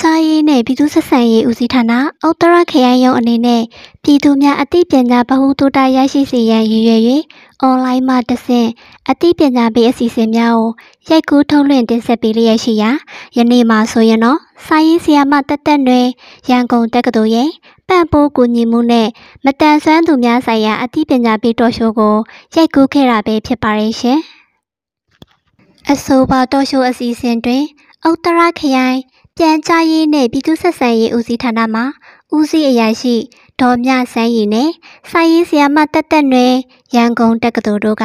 ကြားရေးနဲ့ပြည်သူ့ဆက်ဆံရေးဦးစီးဌာနဥတ္တရခရိုင်ရုံးအနေနဲ့ပြည်သူများအသိပညာဗဟုသုတရရှိစေရန်ရည်ရွယ်၍အွန်လိုင်းမှတဆင့်အသိပညာပေးအစီအစဉ်များကိုရိုက်ကူးထုတ်လွှင့်တင်ဆက်ပေးလျက်ရှိရာယနေ့မှာဆိုရင်တော့စာရေးဆရာမတက်တက်တွင်ရန်ကုန်တက္ကသိုလ်ရဲ့ပံ့ပိုးကူညီမှုနဲ့မတန်ဆွမ်းသူများဆိုင်ရာအသိပညာပေးတော်ရှိုးကိုရိုက်ကူးခဲ့တာပဲဖြစ်ပါရဲ့ရှင်အဆိုပါတော်ရှိုးအစီအစဉ်တွင်ဥတ္တရခရိုင် ပြန်ကြားရေးနဲ့ပြည်သူ့ဆက်ဆံရေးဦးစီးဌာနမှဦးစီးအရာရှိဒေါ်မြဆန်းရည်နဲ့စာရေးဆရာမတက်တက်တွင်ရန်ကုန်တက္ကသိုလ်တို့က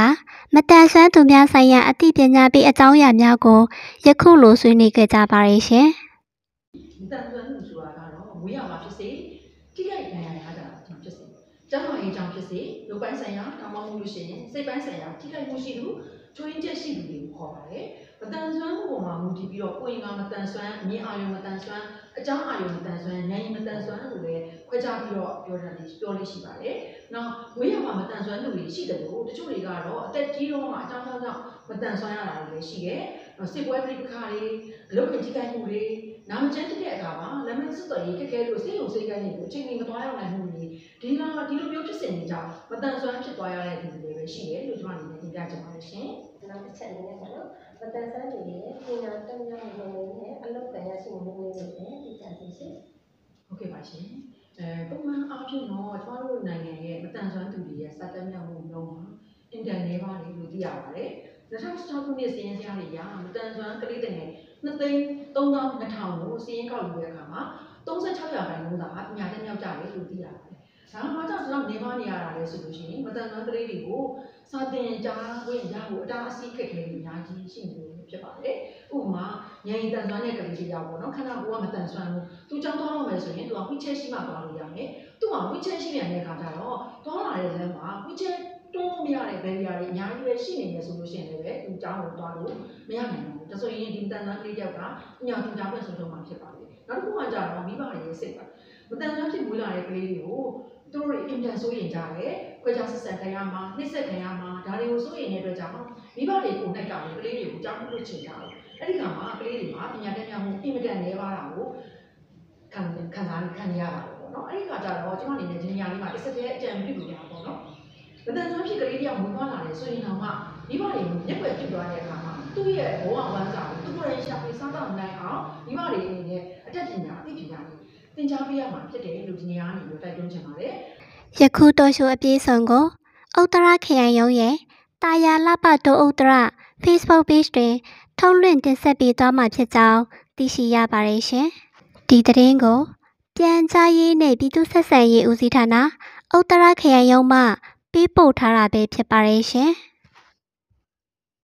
မတန်ဆွမ်းသူများဆိုင်ရာအသိပညာပေးအကြောင်းအရာများကိုယခုလိုဆွေးနွေးခဲ့ကြပါရရှင်။တန်ဆွမ်းမှုဆိုတာကတော့မွေးရမှာဖြစ်စေတိကျနိုင်ရရတာကြောင့်ဖြစ်စေကျန်းမာရေးကြောင့်ဖြစ်စေရုပ်ပိုင်းဆိုင်ရာတောင်းပန်မှုလို့ရှိရင်စိတ်ပိုင်းဆိုင်ရာထိခိုက်မှုရှိသူ ချိုးရင်းချက်ရှိသူတွေကိုခေါ်ပါတယ်မတန်ဆွမ်းမှုပေါ်မှာမူတည်ပြီးတော့ကိုယ်ရင်ကမတန်ဆွမ်းအမြင်အာရုံမတန်ဆွမ်းအကြောင်းအာရုံမတန်ဆွမ်းဉာဏ်ရည်မတန်ဆွမ်းလို့လည်းခွဲခြားပြီးတော့ပြောတာလေးပြောလို့ရှိပါတယ်နောက်မွေးရမှာမတန်ဆွမ်းသူတွေရှိတယ်လို့တချို့တွေကတော့အသက်ကြီးတော့မှအကြောင်းကြောင့်မတန်ဆွမ်းရတာတွေလည်းရှိတယ်စစ်ပွဲပြိပခါတွေအလုပ်ဝင်ထိခိုက်မှုတွေနာမကျန်းတဲ့အခါမှာလမ်းမစစ်တော်ရေးခက်ခဲလို့စိတ်ယုံစိတ်ကန်းတွေကိုအချိန်ကြီးမသွားရောက်နိုင်မှုတွေဒီလားဒီလိုမျိုးဖြစ်စဉ်တွေကြောင့်မတန်ဆွမ်းဖြစ်သွားရတဲ့ဒီလိုတွေပဲရှိတယ်လို့ကျွန်မအနေနဲ့တင် ပြချင်ပါတယ်ရှင်နောက်တစ်ချက်အနေနဲ့ပေါ့နော်မတန်ဆန်းတွေရဲ့ပညာတုံ့ပြန်မှုတွေနဲ့အလုပ်ပြန်ရရှိမှုတွေနဲ့ဒီကြံစီရှင်ဟုတ်ကဲ့ပါရှင်အဲပုံမှန်အားဖြင့်တော့ကျွန်တော်တို့နိုင်ငံရဲ့မတန်ဆွမ်းသူတွေရဲ့စာတမ်းမြောက်မှုနှုန်းမှာအင်တာနက်ပါလေလို့သိရပါတယ်2016ခုနှစ်စီးရင်စရာတွေရမတန်ဆွမ်းကလေးတွေနဲ့2သိန်း3200ကိုစီးရင်ကောက်ယူတဲ့အခါမှာ36ရာခိုင်နှုန်းသာပညာတတ်မြောက်ကြတယ်လို့သိရပါတယ်။ ဒါမှမဟုတ်တော့နေမနေရတာလဲဆိုလို့ရှိရင်မတန်ဆွမ်းကလေးတွေကိုစာသင်ကြားဝင်ရဖို့အတားအဆီးခက်ခဲတွေအများကြီးရှိနေလို့ဖြစ်ပါတယ်။ဥပမာဉာဏ်ရည်တန်ဆွမ်းတဲ့ကလေးတွေရောက်ပေါ့နော်ခန္ဓာကိုယ်ကမတန်ဆွမ်းဘူး။သူကြောင်းသွားတော့မယ်ဆိုရင်သူကဝိချက်ရှိမှသွားလို့ရမယ်။သူကဝိချက်ရှိပြန်တဲ့အခါကျတော့သွားလာတဲ့လမ်းမှာဝိချက်တွန်းမရတဲ့ barrier တွေအများကြီးပဲရှိနေတယ်ဆိုလို့ရှိရင်လည်းသူကြောင်းကိုသွားလို့မရနိုင်ဘူး။ဒါဆိုရင်ဒီတန်ဆွမ်းကလေးတယောက်ကညောင်တင်ကြပွင့်ဆုံးဆုံးမှဖြစ်ပါလေ။နောက်တစ်ခုကကြတော့မိဘတွေရဲ့စိတ်ပါ။မတန်ဆွမ်းဖြစ်မွေးလာတဲ့ကလေးတွေကို သူတို့တွေအင်တန်ဆိုးရင်ကြတယ်ခွဲခြားဆက်ဆံခံရမှာနှိမ့်ဆက်ခံရမှာဒါတွေကိုစိုးရင်တဲ့အတွက်ကြောင့်မိဘတွေကိုနှိုက်ကလည်းကလေးတွေကိုကြောက်လို့ချင်ကြတယ်အဲ့ဒီကမှာကလေးတွေမှာပညာတတ်မြောက်မှုအင်မတန်နေပါတာကိုခံခံစားခံရတာပေါ့နော်အဲ့ဒီကကြတော့ကျွန်မအနေနဲ့ဒီနေရာလေးမှာတစ်စက်တည်းအကြံပြုလို့ရပါပေါ့နော်မတန်ဆွမ်းဖြစ်ကလေးတယောက်ဝင်သွားလာတယ်ဆိုရင်တော့မှမိဘတွေမျက်ွယ်ဖြစ်သွားတဲ့အခါမှာသူ့ရဲ့ဘဝဝမ်းစာကိုသူ့ကိုယ်ရင်ရှာပြီးစားတော့နိုင်အောင်မိဘတွေအနေနဲ့အတက်ပညာအသိပညာတွေသ င်ကြားပေးရမှာဖြစ်တယ်လို့ဒီနေရာကနေပြီးတိုက်တွန်းချင်ပါတယ်ယခုတော်ရှိုးအပြည့်စုံကိုဥတ္တရခရိုင်ရုံးရဲ့တာယာလပတိုဥတ္တရ Facebook Page တွင်ထုတ်လွှင့်တင်ဆက်ပေးသွားမှာဖြစ်ကြောင်းသိရှိရပါတယ်ရှင်။ဒီသတင်းကို ပြန်ကြားရေးနဲ့ပြည်သူ့ဆက်ဆံရေးဦးစီးဌာနဥတ္တရခရိုင်ရုံးမှပေးပို့ထားတာပဲဖြစ်ပါတယ်ရှင်။